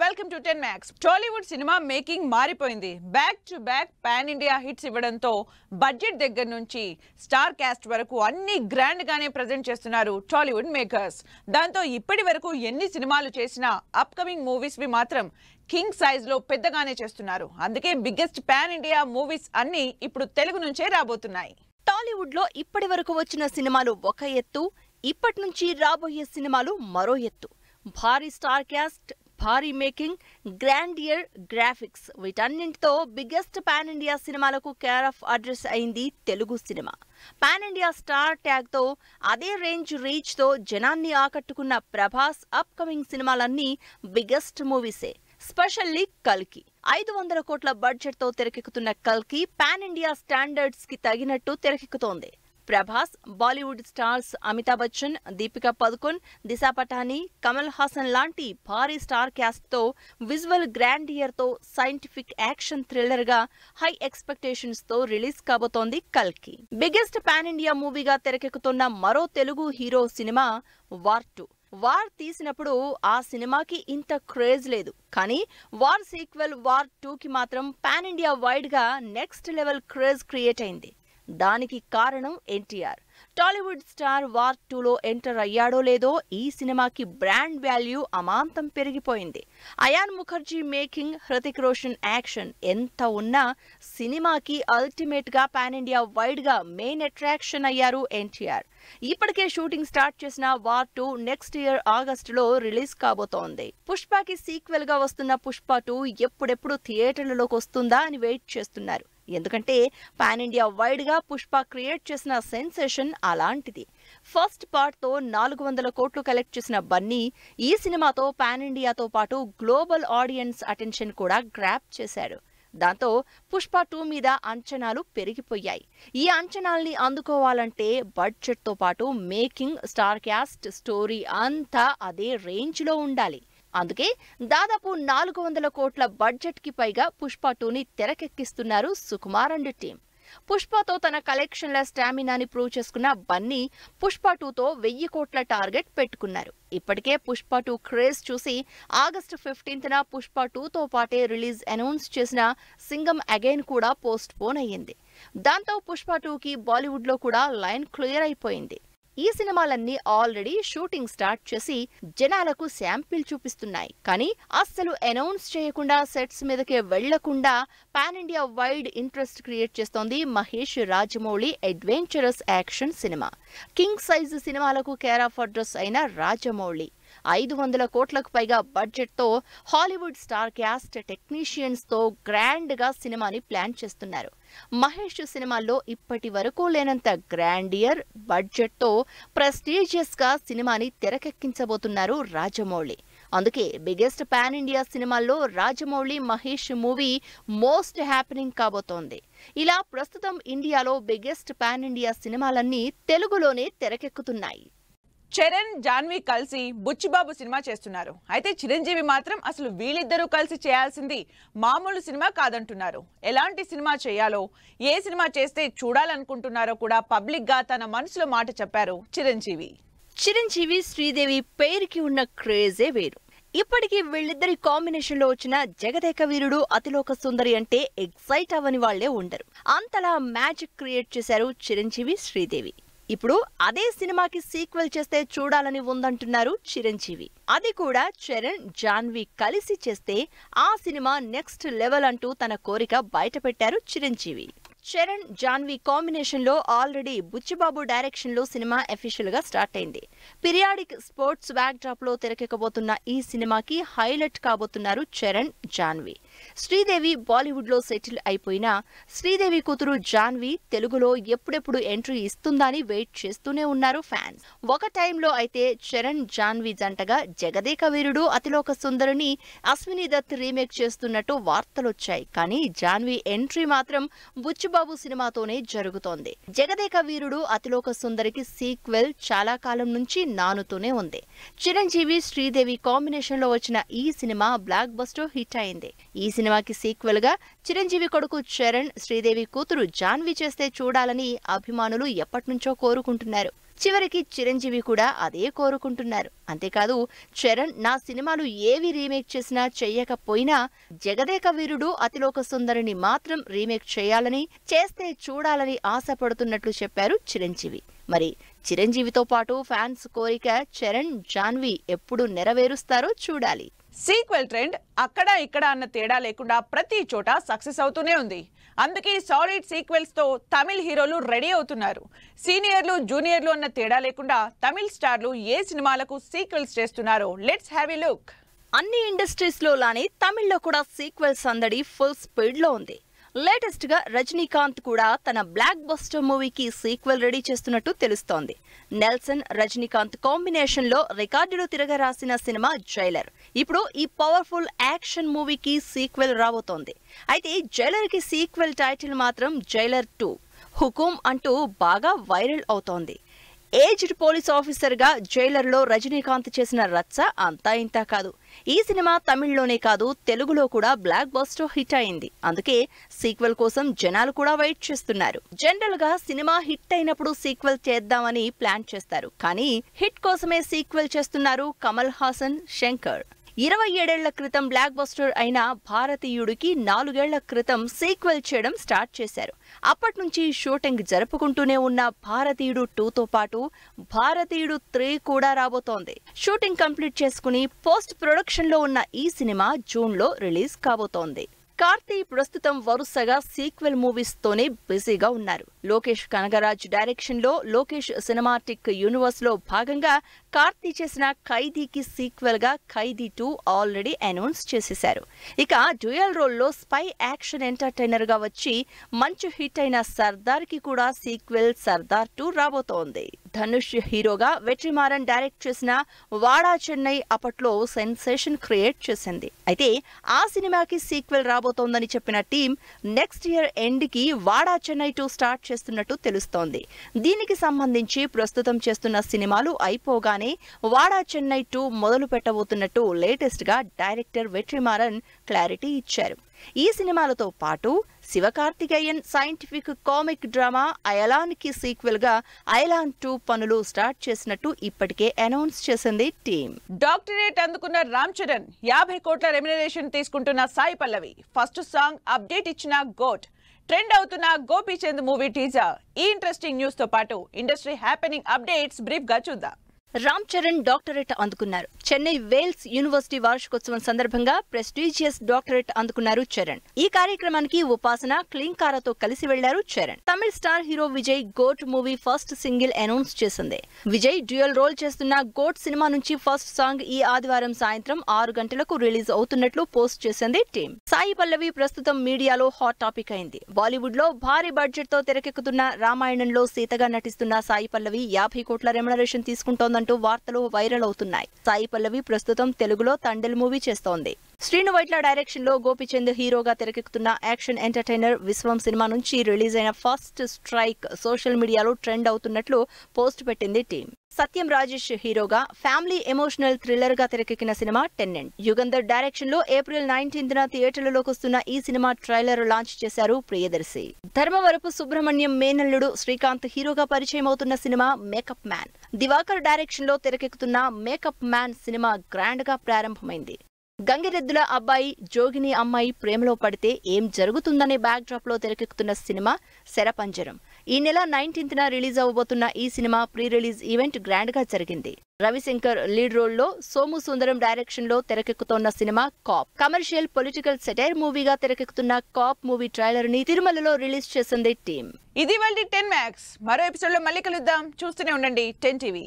Welcome to ten max. Tollywood cinema making మారిపోయింది. Back to back pan India hits ఇవ్వడంతో budget దగ్గర నుంచి star cast వరకు అన్ని గ్రాండ్ గానే ప్రజెంట్ చేస్తున్నారు టాలీవుడ్ మేకర్స్. దాంతో ఇప్పటి వరకు ఎన్ని సినిమాలు చేసినా అప్కమింగ్ మూవీస్ వి మాత్రం కింగ్ సైజ్లో పెద్దగానే చేస్తున్నారు. అందుకే బిగ్గెస్ట్ పాన్ ఇండియా మూవీస్ అన్ని ఇప్పుడు తెలుగు నుంచే రాబోతున్నాయి. టాలీవుడ్లో ఇప్పటి వరకు వచ్చిన సినిమాలు ఒక ఎత్తు ఇప్పటి నుంచి రాబోయే సినిమాలు మరో ఎత్తు. భారీ స్టార్ క్యాస్ట్ భారీ మేకింగ్ గ్రాండియర్ గ్రాఫిక్స్. వీటన్నింటితో బిగ్గెస్ట్ పాన్ ఇండియా సినిమాలకు కేర్ ఆఫ్ అడ్రస్ అయింది Telugu cinema. Pan India star ట్యాగ్తో అదే రేంజ్ రీచ్తో జనాన్ని ఆకట్టుకున్న ప్రభాస్ అప్ కమింగ్ సినిమాలన్నీ బిగ్గెస్ట్ మూవీసే. స్పెషల్లీ కల్కి. ఐదు వందల కోట్ల బడ్జెట్తో తెరకెక్కుతున్న కల్కి పాన్ ఇండియా స్టాండర్డ్స్కి తగినట్టు తెరకెక్కుతోంది. ప్రభాస్ బాలీవుడ్ స్టార్స్ అమితాబ్ బచ్చన్ దీపికా పదుకొన్ దిశా పటానీ కమల్ హాసన్ లాంటి భారీ స్టార్ క్యాస్ట్తో విజువల్ గ్రాండ్తో సైంటిఫిక్ యాక్షన్ థ్రిల్లర్గా హై ఎక్స్పెక్టేషన్స్తో రిలీజ్ కాబోతోంది కల్కి. బిగ్గెస్ట్ పాన్ ఇండియా మూవీగా తెరకెక్కుతున్న మరో Telugu hero cinema war two. War తీసినప్పుడు ఆ సినిమాకి ఇంత క్రేజ్ లేదు. కానీ వార్ సీక్వెల్ వార్ టూకి మాత్రం పాన్ ఇండియా వైడ్గా నెక్స్ట్ లెవెల్ క్రేజ్ క్రియేట్ అయింది. దానికి కారణం ఎన్టీఆర్. టాలీవుడ్ స్టార్ వార్ టూలో ఎంటర్ అయ్యాడో లేదో ఈ సినిమాకి బ్రాండ్ వాల్యూ అమాంతం పెరిగిపోయింది. అయాన్ ముఖర్జీ మేకింగ్ హృతిక్ రోషన్ యాక్షన్ ఎంత ఉన్నా సినిమాకి అల్టిమేట్గా పాన్ ఇండియా వైడ్గా మెయిన్ అట్రాక్షన్ అయ్యారు ఎన్టీఆర్. ఇప్పటికే షూటింగ్ స్టార్ట్ చేసిన వార్ టూ నెక్స్ట్ ఇయర్ ఆగస్టులో రిలీజ్ కాబోతోంది. పుష్పకి సీక్వెల్గా వస్తున్న పుష్ప టూ ఎప్పుడెప్పుడు థియేటర్లలోకి వస్తుందా అని వెయిట్ చేస్తున్నారు. ఎందుకంటే పాన్ ఇండియా వైడ్గా పుష్ప క్రియేట్ చేసిన సెన్సేషన్ అలాంటిది. ఫస్ట్ పార్ట్తో నాలుగు వందల కోట్లు కలెక్ట్ చేసిన బన్నీ ఈ సినిమాతో పాన్ ఇండియాతో పాటు గ్లోబల్ ఆడియన్స్ అటెన్షన్ కూడా గ్రాప్ చేశాడు. దాంతో పుష్ప టూ మీద అంచనాలు పెరిగిపోయాయి. ఈ అంచనాల్ని అందుకోవాలంటే బడ్జెట్తో పాటు మేకింగ్ స్టార్ క్యాస్ట్ స్టోరీ అంతా అదే రేంజ్లో ఉండాలి. అందుకే దాదాపు నాలుగు వందల కోట్ల బడ్జెట్కి పైగా పుష్ప టూని తెరకెక్కిస్తున్నారు సుకుమార్ అండ్ టీం పుష్పతో తన కలెక్షన్ల స్టామినాని ప్రూవ్ చేసుకున్న బన్నీ పుష్ప టూతో వెయ్యి కోట్ల టార్గెట్ పెట్టుకున్నారు. ఇప్పటికే పుష్ప టూ క్రేజ్ చూసి ఆగస్టు ఫిఫ్టీన్త్న పుష్ప టూతో పాటే రిలీజ్ అనౌన్స్ చేసిన సింగం అగైన్ కూడా పోస్ట్ పోన్ అయ్యింది. దాంతో పుష్ప టూకి బాలీవుడ్లో కూడా లైన్ క్లియర్ అయిపోయింది. ఈ సినిమాలన్నీ ఆల్రెడీ షూటింగ్ స్టార్ట్ చేసి జనాలకు శాంపిల్ చూపిస్తున్నాయి. కానీ అస్సలు అనౌన్స్ చేయకుండా సెట్స్ మీదకే వెళ్ళకుండా pan India wide interest create చేస్తోంది Mahesh Rajamouli adventurous action cinema. King size సినిమాలకు కేర్ ఆఫ్ అడ్రస్ అయిన రాజమౌళి. ఐదు వందల కోట్లకు పైగా బడ్జెట్తో హాలీవుడ్ స్టార్ క్యాస్ట్ టెక్నీషియన్స్తో గ్రాండ్గా సినిమాని ప్లాన్ చేస్తున్నారు. మహేష్ సినిమాల్లో ఇప్పటి వరకు లేనంత గ్రాండియర్ బడ్జెట్తో ప్రెస్టీజియస్గా సినిమాని తెరకెక్కించబోతున్నారు రాజమౌళి. అందుకే బిగ్గెస్ట్ పాన్ ఇండియా సినిమాల్లో Rajamouli Mahesh movie most happening కాబోతోంది. ఇలా ప్రస్తుతం ఇండియాలో బిగ్గెస్ట్ పాన్ ఇండియా సినిమాలన్నీ తెలుగులోనే తెరకెక్కుతున్నాయి. చరణ్ జాన్వి కలిసి బుచ్చిబాబు సినిమా చేస్తున్నారు. అయితే చిరంజీవి మాత్రం అసలు వీళ్ళిద్దరూ కలిసి చేయాల్సింది మామూలు సినిమా కాదంటున్నారు. ఎలాంటి సినిమా చేయాలో ఏ సినిమా చేస్తే చూడాలనుకుంటున్నారో కూడా పబ్లిక్గా తన మనసులో మాట చెప్పారు చిరంజీవి. చిరంజీవి శ్రీదేవి పేరుకి ఉన్న క్రేజే వేరు. ఇప్పటికీ వీళ్ళిద్దరి కాంబినేషన్లో వచ్చిన జగదేక వీరుడు అతిలోక సుందరి అంటే ఎక్సైట్ అవ్వని వాళ్ళే ఉండరు. అంతలా మ్యాజిక్ క్రియేట్ చేశారు చిరంజీవి శ్రీదేవి. ఇప్పుడు అదే సినిమాకి సీక్వెల్ చేస్తే చూడాలని ఉందంటున్నారు చిరంజీవి. అది కూడా చరణ్ జాన్వి కలిసి చేస్తే ఆ సినిమా నెక్స్ట్ లెవెల్ అంటూ తన కోరిక బయటపెట్టారు చిరంజీవి. చరణ్ జాన్వి కాంబినేషన్లో ఆల్రెడీ బుచ్చిబాబు డైరెక్షన్లో సినిమా అఫీషియల్గా స్టార్ట్ అయింది. పిరియాడిక్ స్పోర్ట్స్ బ్యాక్ డ్రాప్లో తెరకెక్కబోతున్న ఈ సినిమాకి హైలైట్ కాబోతున్నారు చరణ్ జాన్వి. శ్రీదేవి బాలీవుడ్లో సెటిల్ అయిపోయినా శ్రీదేవి కూతురు జాన్వి తెలుగులో ఎప్పుడెప్పుడు ఎంట్రీ ఇస్తుందని వెయిట్ చేస్తూనే ఉన్నారు ఫ్యాన్స్. ఒక టైంలో అయితే చరణ్ జాన్వి జంటగా జగదేక వీరుడు అతిలోక సుందరిని అశ్విని దత్ రీమేక్ చేస్తున్నట్టు వార్తలొచ్చాయి. కానీ జాన్వి ఎంట్రీ మాత్రం బుచ్చిబాబు సినిమాతోనే జరుగుతోంది. జగదేక వీరుడు అతిలోక సుందరికి సీక్వెల్ చాలా కాలం నుంచి నానుతూనే ఉంది. చిరంజీవి శ్రీదేవి కాంబినేషన్లో వచ్చిన ఈ సినిమా బ్లాక్ బస్టర్ హిట్ అయింది. ఈ ఈ సినిమాకి సీక్వెల్గా చిరంజీవి కొడుకు చరణ్ శ్రీదేవి కూతురు జాన్వి చేస్తే చూడాలని అభిమానులు ఎప్పటినుంచో కోరుకుంటున్నారు. చివరికి చిరంజీవి కూడా అదే కోరుకుంటున్నారు. అంతేకాదు చరణ్ నా సినిమాలు ఏవి రీమేక్ చేసినా చెయ్యకపోయినా జగదేక వీరుడు అతిలోక సుందరిని మాత్రం రీమేక్ చేయాలని చేస్తే చూడాలని ఆశపడుతున్నట్లు చెప్పారు చిరంజీవి. మరి చిరంజీవితో పాటు ఫ్యాన్స్ కోరిక చరణ్ జాన్వి ఎప్పుడు నెరవేరుస్తారో చూడాలి. సీక్వెల్ ట్రెండ్ అక్కడ ఇక్కడ అన్న తేడా లేకుండా ప్రతి చోట సక్సెస్ అవుతూనే ఉంది. అందుకే సాలిడ్ సీక్వెల్స్తో తమిళ్ హీరోలు రెడీ అవుతున్నారు. సీనియర్లు జూనియర్లు అన్న తేడా లేకుండా తమిళ్ స్టార్లు ఏ సినిమాలకు సీక్వెల్స్ చేస్తున్నారో లెట్స్ హ్యావ్ ఎ లుక్. అన్ని ఇండస్ట్రీస్లో లానే తమిళ్ళో కూడా సీక్వెల్స్ అందడి ఫుల్ స్పీడ్లో ఉంది. లేటెస్ట్గా రజనీకాంత్ కూడా తన బ్లాక్ బస్టర్ మూవీకి సీక్వెల్ రెడీ చేస్తున్నట్టు తెలుస్తోంది. నెల్సన్ రజనీకాంత్ కాంబినేషన్లో రికార్డులు తిరగరాసిన సినిమా జైలర్. ఇప్పుడు ఈ పవర్ఫుల్ యాక్షన్ మూవీకి సీక్వెల్ రాబోతోంది. అయితే జైలర్కి సీక్వెల్ టైటిల్ మాత్రం జైలర్ టూ. హుకుం అంటూ బాగా వైరల్ అవుతోంది. ఏజ్డ్ పోలీస్ ఆఫీసర్గా జైలర్లో రజనీకాంత్ చేసిన రచ్చ అంతా ఇంతా కాదు. ఈ సినిమా తమిళ్ళోనే కాదు తెలుగులో కూడా బ్లాక్ బస్టర్ హిట్ అయింది. అందుకే సీక్వెల్ కోసం జనాలు కూడా వెయిట్ చేస్తున్నారు. జనరల్గా సినిమా హిట్ అయినప్పుడు సీక్వెల్ చేద్దామని ప్లాన్ చేస్తారు. కానీ హిట్ కోసమే సీక్వెల్ చేస్తున్నారు కమల్ హాసన్ శంకర్. ఇరవై ఏడేళ్ళ క్రితం బ్లాక్ బస్టర్ అయిన భారతీయుడికి నాలుగేళ్ళ క్రితం సీక్వెల్ చేయడం స్టార్ట్ చేశారు. అప్పటి నుంచి షూటింగ్ జరుపుకుంటూనే ఉన్న భారతీయుడు టూతో పాటు భారతీయుడు త్రీ కూడా రాబోతోంది. షూటింగ్ కంప్లీట్ చేసుకుని పోస్ట్ ప్రొడక్షన్లో ఉన్న ఈ సినిమా జూన్లో రిలీజ్ కాబోతోంది. కార్తీ ప్రస్తుతం వరుసగా సీక్వెల్ మూవీస్ తోనే బిజీగా ఉన్నారు. లోకేష్ కనగరాజ్ డైరెక్షన్లో లోకేష్ సినిమాటిక్ యూనివర్స్లో భాగంగా కార్తీ చేసిన ఖైదీకి సీక్వెల్గా ఖైదీ టూ ఆల్రెడీ అనౌన్స్ చేసేశారు. ఇక డ్యూయల్ రోల్లో స్పై యాక్షన్ ఎంటర్టైనర్గా వచ్చి మంచి హిట్ అయిన సర్దార్కి కూడా సీక్వెల్ సర్దార్ టూ రాబోతోంది. ధనుష్ హీరోగా వెట్రిమారన్ డైరెక్ట్ చేసిన వాడా చెన్నై అప్పట్లో సెన్సేషన్ క్రియేట్ చేసింది. అయితే ఆ సినిమాకి సీక్వెల్ రాబోతోందని చెప్పిన టీం నెక్స్ట్ ఇయర్ ఎండ్కి వాడా చెన్నై టూ స్టార్ట్ చేస్తున్నట్టు తెలుస్తోంది. దీనికి సంబంధించి ప్రస్తుతం చేస్తున్న సినిమాలు అయిపోగానే వాడా చెన్నై టూ మొదలు పెట్టబోతున్నట్టు లేటెస్ట్గా డైరెక్టర్ వెట్రిమారన్ క్లారిటీ ఇచ్చారు. ఈ సినిమాలతో పాటు శివకార్తికేయన్ సైంటిఫిక్ కామిక్ డ్రామా అయలాన్కి సీక్వెల్గా సీక్వెల్గా అయలాన్ టూ పనులు స్టార్ట్ చేసినట్టు ఇప్పటికే అనౌన్స్ చేసింది టీం డాక్టరేట్ అందుకున్న రామ్ చరణ్ యాభై కోట్ల రెమ్యునరేషన్ తీసుకుంటున్న Sai Pallavi first song update ఇచ్చిన గోట్. ట్రెండ్ అవుతున్న గోపీచంద్ మూవీ టీజర్. ఈ ఇంట్రెస్టింగ్ న్యూస్తో పాటు ఇండస్ట్రీ హ్యాపెనింగ్ అప్డేట్స్ బ్రీఫ్గా చూద్దాం. రామ్ చరణ్ డాక్టరేట్ అందుకున్నారు. చెన్నై వేల్స్ యూనివర్సిటీ వార్షికోత్సవం సందర్భంగా ప్రెస్టీజియస్ డాక్టరేట్ అందుకున్నారు చరణ్. ఈ కార్యక్రమానికి ఉపాసన క్లీంకారాతో కలిసి వెళ్ళారు Charan. Tamil star hero Vijay GOAT movie first single announce చేసింది. విజయ్ డ్యూయల్ రోల్ చేస్తున్న గోట్ సినిమా నుంచి ఫస్ట్ సాంగ్ ఈ ఆదివారం సాయంత్రం ఆరు గంటలకు రిలీజ్ అవుతున్నట్లు పోస్ట్ చేసింది టీం సాయి పల్లవి ప్రస్తుతం మీడియాలో హాట్ టాపిక్ అయింది. బాలీవుడ్లో భారీ బడ్జెట్తో తెరకెక్కుతున్న రామాయణంలో సీతగా నటిస్తున్న సాయి పల్లవి యాభై కోట్ల రెమ్యునరేషన్ తీసుకుంటోందంటూ వార్తలు వైరల్ అవుతున్నాయి. సాయి పల్లవి ప్రస్తుతం తెలుగులో తండెల్ మూవీ చేస్తోంది. శ్రీను వైట్ల డైరెక్షన్లో గోపిచంద్ హీరోగా తెరకెక్కుతున్న యాక్షన్ ఎంటర్టైనర్ విశ్వం సినిమా నుంచి రిలీజ్ అయిన ఫస్ట్ స్ట్రైక్ సోషల్ మీడియాలో ట్రెండ్ అవుతున్నట్లు పోస్ట్ పెట్టింది టీం సత్యం రాజేష్ హీరోగా ఫ్యామిలీ ఎమోషనల్ థ్రిల్లర్గా తెరకెక్కిన సినిమా టెన్నెంట్. యుగంధర్ డైరెక్షన్లో ఏప్రిల్ నైన్టీన్త్ న థియేటర్లలోకి వస్తున్న ఈ సినిమా ట్రైలర్ లాంచ్ చేశారు ప్రియదర్శి. ధర్మవరపు సుబ్రహ్మణ్యం మేనల్లుడు శ్రీకాంత్ హీరోగా పరిచయం అవుతున్న సినిమా మేకప్ మ్యాన్. దివాకర్ డైరెక్షన్లో తెరకెక్కుతున్న మేకప్ మ్యాన్ సినిమా గ్రాండ్గా ప్రారంభమైంది. గంగిరెద్దుల అబ్బాయి జోగిని అమ్మాయి ప్రేమలో పడితే ఏం జరుగుతుందనే బ్యాక్ డ్రాప్లో తెరకెక్కుతున్న సినిమా శరపంజరం. ఈ నెల నైన్టీన్త్ న రిలీజ్ అవ్వబోతున్న ఈ సినిమా ప్రీ రిలీజ్ ఈవెంట్ గ్రాండ్గా జరిగింది. రవిశంకర్ లీడ్ రోల్లో సోము సుందరం డైరెక్షన్లో తెరకెక్కుతోన్న cinema cop. Commercial political satire movie తెరకెక్కుతున్న కాప్ మూవీ ట్రైలర్ని తిరుమలలో రిలీజ్ చేసింది టీం ఇది వాళ్ళ టెన్ మ్యాక్స్ మరో ఎపిసోడ్లో మళ్ళీ కలుద్దాం. చూస్తూనే ఉండండి టెన్ టీవీ.